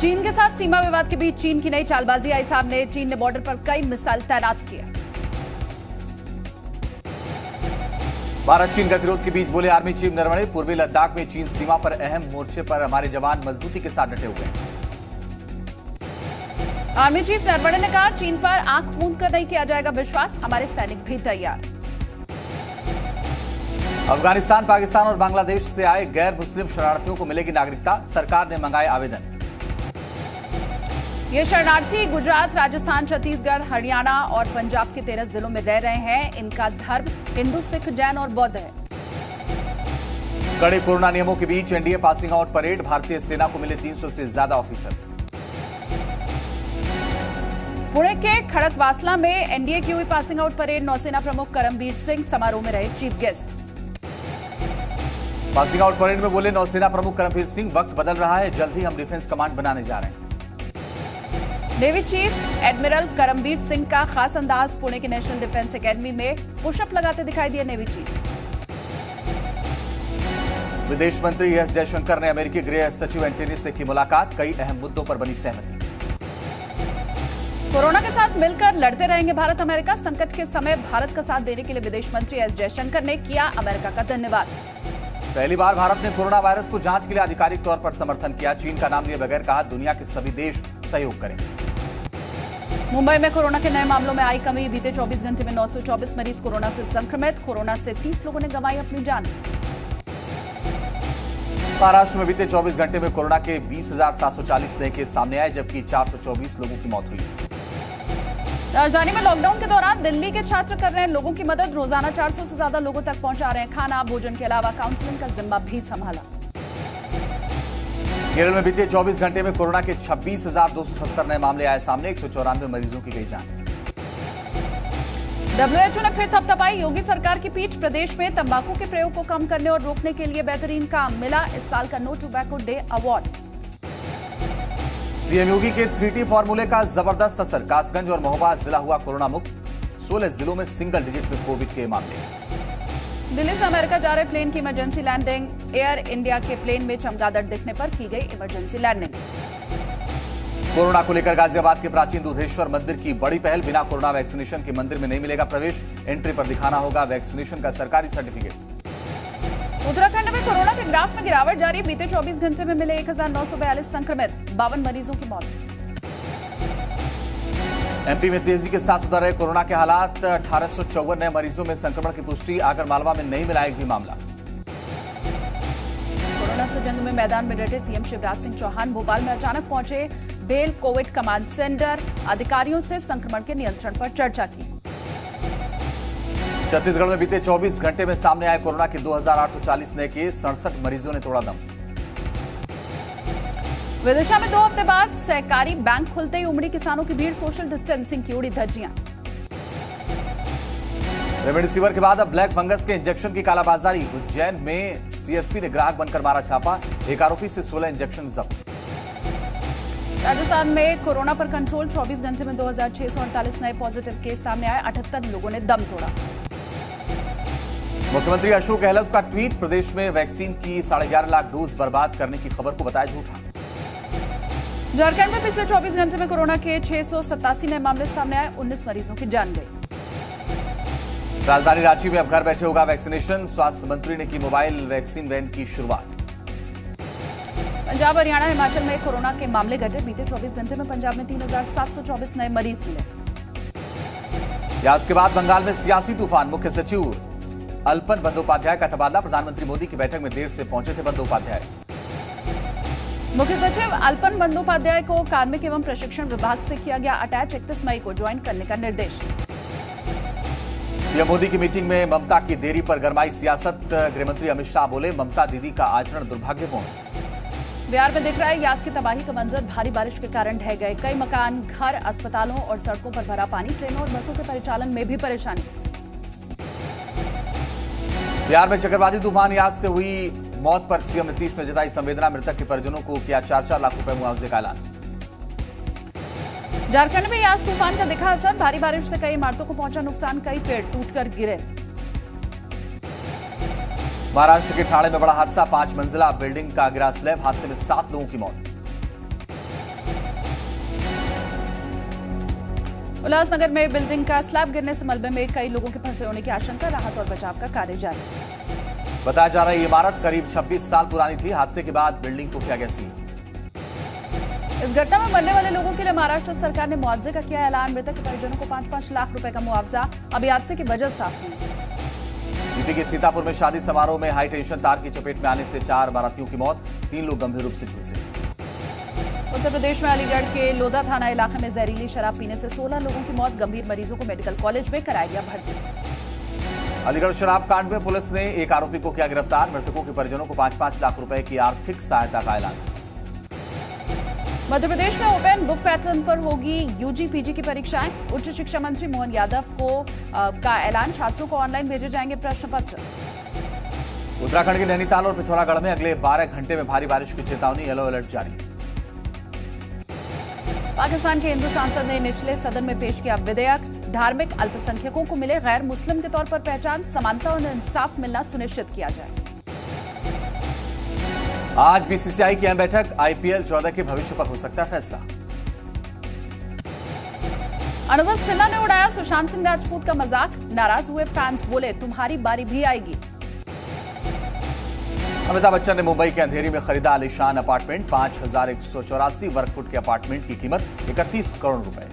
चीन के साथ सीमा विवाद के बीच चीन की नई चालबाजी। आई सामने चीन ने बॉर्डर पर कई मिसाइल तैनात किए। भारत चीन गतिरोध के बीच बोले आर्मी चीफ नरवणे पूर्वी लद्दाख में चीन सीमा पर अहम मोर्चे पर हमारे जवान मजबूती के साथ डटे हुए हैं। आर्मी चीफ नरवणे ने कहा चीन पर आँख मूंद कर नहीं किया जाएगा विश्वास हमारे सैनिक भी तैयार। अफ़गानिस्तान पाकिस्तान और बांग्लादेश से आए गैर मुस्लिम शरणार्थियों को मिलेगी नागरिकता सरकार ने मंगाए आवेदन। ये शरणार्थी गुजरात राजस्थान छत्तीसगढ़ हरियाणा और पंजाब के तेरह जिलों में रह रहे हैं। इनका धर्म हिंदू सिख जैन और बौद्ध है। कड़े कोरोना नियमों के बीच एनडीए पासिंग आउट परेड भारतीय सेना को मिले 300 से ज़्यादा ऑफिसर। पुणे के खड़कवासला में एनडीए की हुई पासिंग आउट परेड नौसेना प्रमुख करमबीर सिंह समारोह में रहे chief guest. Passing out parade में बोले नौसेना प्रमुख करमबीर सिंह वक्त बदल रहा है जल्द ही हम डिफेंस कमांड बनाने जा रहे हैं। Navy chief admiral Karambir Singh का खास अंदाज पुणे के नेशनल डिफेंस एकेडमी में पुशअप लगाते दिखाई दिए नेवी चीफ। विदेश मंत्री एस जयशंकर ने अमेरिकी गृह सचिव एंटनी से की मुलाकात कई अहम मुद्दों पर बनी सहमति। कोरोना के साथ मिलकर लड़ते रहेंगे भारत अमेरिका। संकट के समय भारत का साथ देने के लिए विदेश मंत्री एस जयशंकर ने किया अमेरिका का धन्यवाद। पहली बार भारत ने कोरोना वायरस को जाँच के लिए आधिकारिक तौर पर समर्थन किया। चीन का नाम लिए बगैर कहा दुनिया के सभी देश सहयोग करें मुंबई में कोरोना के नए मामलों में आई कमी। बीते 24 घंटे में 924 मरीज़ कोरोना से संक्रमित। कोरोना से 30 लोगों ने गंवाई अपनी जान। महाराष्ट्र में बीते 24 घंटे में कोरोना के 20,740 नए केस सामने आए जबकि 424 लोगों की मौत हुई। राजधानी में लॉकडाउन के दौरान दिल्ली के छात्र कर रहे हैं लोगों की मदद। रोज़ाना 400 से ज़्यादा लोगों तक पहुँचा रहे हैं खाना। भोजन के अलावा काउंसलिंग का जिम्मा भी संभाला। केरल में बीते 24 घंटे में कोरोना के 26,270 नए मामले आए सामने एक सौ चौरानवे मरीजों की गई जान। डब्ल्यूएचओ ने फिर थपथपाई। योगी सरकार की पीठ प्रदेश में तंबाकू के प्रयोग को कम करने और रोकने के लिए बेहतरीन काम मिला। इस साल का no tobacco day award. CM Yogi के थ्री फॉर्मूले का ज़बरदस्त असर। कासगंज और महोबा जिला हुआ कोरोना मुक्त। 16 जिलों में सिंगल डिजिट में कोविड के मामले। दिल्ली से अमेरिका जा रहे प्लेन की इमरजेंसी लैंडिंग। एयर इंडिया के प्लेन में चमगादड़ दिखने पर की गई इमरजेंसी लैंडिंग। कोरोना को लेकर गाजियाबाद के प्राचीन दूधेश्वर मंदिर की बड़ी पहल। बिना कोरोना वैक्सीनेशन के मंदिर में नहीं मिलेगा प्रवेश। एंट्री पर दिखाना होगा वैक्सीनेशन का सरकारी सर्टिफिकेट। उत्तराखंड में कोरोना के ग्राफ में गिरावट जारी। बीते 24 घंटे में मिले एक हज़ार नौ सौ बयालीस संक्रमित। बावन मरीजों की मौत। एमपी में तेज़ी के साथ सुधर रहे कोरोना के हालात। अठारह सौ चौवन नए मरीजों में संक्रमण की पुष्टि आगर मालवा में नहीं मिला एक भी मामला। कोरोना से जंग में मैदान में डटे सीएम शिवराज सिंह चौहान। भोपाल में अचानक पहुँचे बेल कोविड कमांड सेंटर। अधिकारियों से संक्रमण के नियंत्रण पर चर्चा की। छत्तीसगढ़ में बीते 24 घंटे में सामने आए कोरोना के 2,840 नए केस। सड़सठ मरीजों ने तोड़ा दम। विदिशा में दो हफ़्ते बाद सहकारी बैंक खुलते ही उमड़ी किसानों की भीड़ सोशल डिस्टेंसिंग की उड़ी धज्जियाँ। रेमडेसिविर के बाद अब ब्लैक फंगस के इंजेक्शन की कालाबाजारी। उज्जैन में सीएसपी ने ग्राहक बनकर मारा छापा एक आरोपी से 16 इंजेक्शन जब्त। राजस्थान में कोरोना पर कंट्रोल 24 घंटे में दो नए पॉजिटिव केस सामने आए अठहत्तर लोगों ने दम तोड़ा। मुख्यमंत्री अशोक गहलोत का ट्वीट प्रदेश में वैक्सीन की साढ़े ग्यारह लाख डोज बर्बाद करने की खबर को बताया झूठा। झारखंड में पिछले 24 घंटे में कोरोना के छह सौ सत्तासी नए मामले सामने आए 19 मरीजों की जान गई। राजधानी रांची में अब घर बैठे होगा वैक्सीनेशन स्वास्थ्य मंत्री ने की मोबाइल वैक्सीन वैन की शुरुआत। पंजाब हरियाणा हिमाचल में कोरोना के मामले घटे बीते 24 घंटे में पंजाब में 3,724 नए मरीज़ मिले। इसके बाद बंगाल में सियासी तूफ़ान मुख्य सचिव अल्पन बंदोपाध्याय का तबादला प्रधानमंत्री मोदी की बैठक में देर से पहुँचे थे बंदोपाध्याय। मुख्य सचिव अल्पन बंदोपाध्याय को कार्मिक एवं प्रशिक्षण विभाग से किया गया अटैच इकतीस मई को ज्वाइन करने का निर्देश। पीएम मोदी की मीटिंग में ममता की देरी पर गरमाई सियासत गृहमंत्री अमित शाह बोले ममता दीदी का आचरण दुर्भाग्यपूर्ण। बिहार में दिख रहा है यास की तबाही का मंजर भारी बारिश के कारण ढह गए कई मकान घर अस्पतालों और सड़कों पर भरा पानी ट्रेनों और बसों के परिचालन में भी परेशानी। बिहार में चक्रवाती तूफ़ान यास से हुई मौत पर सीएम नीतीश ने जताई संवेदना मृतक के परिजनों को किया चार चार लाख रुपए मुआवजे का ऐलान। झारखंड में आज तूफ़ान का दिखा असर भारी बारिश से कई इमारतों को पहुँचा नुकसान कई पेड़ टूटकर गिरे। महाराष्ट्र के ठाणे में बड़ा हादसा पाँच मंजिला बिल्डिंग का गिरा स्लैब हादसे में सात लोगों की मौत। उल्लासनगर में बिल्डिंग का स्लैब गिरने से मलबे में कई लोगों के फंसे होने की आशंका राहत और बचाव का कार्य जारी। बताया जा रहा है इमारत करीब 26 साल पुरानी थी। हादसे के बाद बिल्डिंग को किया गया सील। इस घटना में मरने वाले लोगों के लिए महाराष्ट्र सरकार ने मुआवजे का किया ऐलान। मृतक के परिजनों को पाँच पाँच लाख रुपए का मुआवजा। अभी हादसे की वजह साफ़ यूपी के सीतापुर में शादी समारोह में हाई टेंशन तार की चपेट में आने से चार बारातियों की मौत। तीन लोग गंभीर रूप से झुलसे। उत्तर प्रदेश में अलीगढ़ के लोधा थाना इलाके में जहरीली शराब पीने से 16 लोगों की मौत। गंभीर मरीजों को मेडिकल कॉलेज में कराया गया भर्ती। अलीगढ़ शराब कांड में पुलिस ने एक आरोपी को किया गिरफ़्तार। मृतकों के परिजनों को पाँच पाँच लाख रुपए की आर्थिक सहायता का ऐलान। मध्य प्रदेश में ओपन बुक पैटर्न पर होगी यूजी पीजी की परीक्षाएँ। उच्च शिक्षा मंत्री मोहन यादव को अ, का ऐलान। छात्रों को ऑनलाइन भेजे जाएँगे प्रश्न पत्र उत्तराखंड के नैनीताल और पिथौरागढ़ में अगले 12 घंटे में भारी बारिश की चेतावनी येलो अलर्ट जारी। पाकिस्तान के हिंदू सांसद ने निचले सदन में पेश किया विधेयक। धार्मिक अल्पसंख्यकों को मिले गैर मुस्लिम के तौर पर पहचान समानता और इंसाफ मिलना सुनिश्चित किया जाए। आज बीसीसीआई की अहम बैठक आईपीएल 14 के भविष्य पर हो सकता है फैसला। अनुभव सिन्हा ने उड़ाया सुशांत सिंह राजपूत का मज़ाक नाराज़ हुए फैंस बोले तुम्हारी बारी भी आएगी। अमिताभ बच्चन ने मुंबई के अंधेरी में खरीदा आलिशान अपार्टमेंट पाँच हज़ार एक सौ चौरासी वर्ग फुट के अपार्टमेंट की कीमत इकतीस करोड़ रुपए।